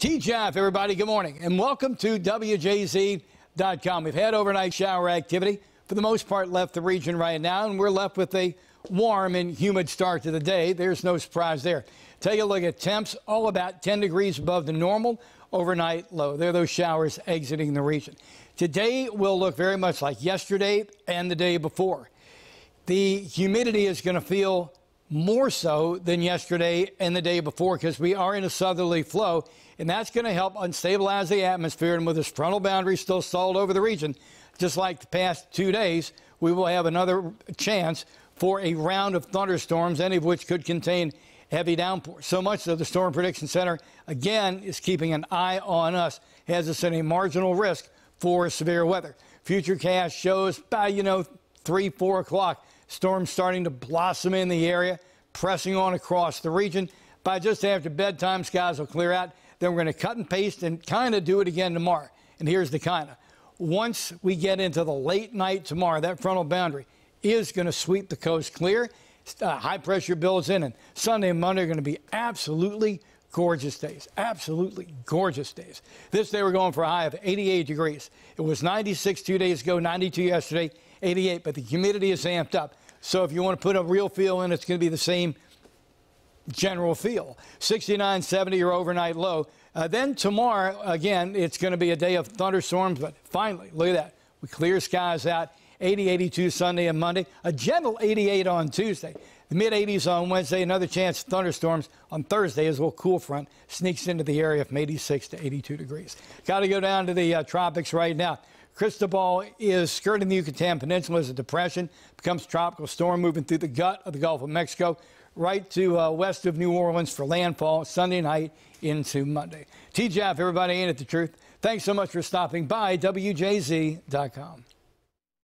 TGIF, everybody, good morning, and welcome to WJZ.com. We've had overnight shower activity. For the most part, left the region right now, and we're left with a warm and humid start to the day. There's no surprise there. Take a look at temps, all about 10 degrees above the normal overnight low. There are those showers exiting the region. Today will look very much like yesterday and the day before. The humidity is going to feel more so than yesterday and the day before because we are in a southerly flow, and that's going to help unstabilize the atmosphere. And with this frontal boundary still stalled over the region, just like the past two days, we will have another chance for a round of thunderstorms, any of which could contain heavy downpours. So much so the Storm Prediction Center, again, is keeping an eye on us, has us in a marginal risk for severe weather. Futurecast shows by, you know, 3, 4 o'clock Storms starting to blossom in the area, pressing on across the region. By just after bedtime, skies will clear out. Then we're going to cut and paste and kind of do it again tomorrow. And here's the kind of. Once we get into the late night tomorrow, that frontal boundary is going to sweep the coast clear. Uh, high pressure builds in, and Sunday and Monday are going to be absolutely gorgeous days. Absolutely gorgeous days. This day we're going for a high of 88 degrees. It was 96 two days ago, 92 yesterday, 88, but the humidity is amped up. So if you want to put a real feel in, it's going to be the same general feel. 69, 70 your overnight low. Uh, then tomorrow, again, it's going to be a day of thunderstorms, but finally, look at that. We clear skies out. 80, 82 Sunday and Monday. A gentle 88 on Tuesday. The mid 80s on Wednesday. Another chance of thunderstorms on Thursday as a little cool front sneaks into the area from 86 to 82 degrees. Got to go down to the uh, tropics right now. Cristobal is skirting the Yucatan Peninsula as a depression, becomes a tropical storm moving through the gut of the Gulf of Mexico, right to uh, west of New Orleans for landfall Sunday night into Monday. TGIF, everybody, ain't it the truth? Thanks so much for stopping by. WJZ.com.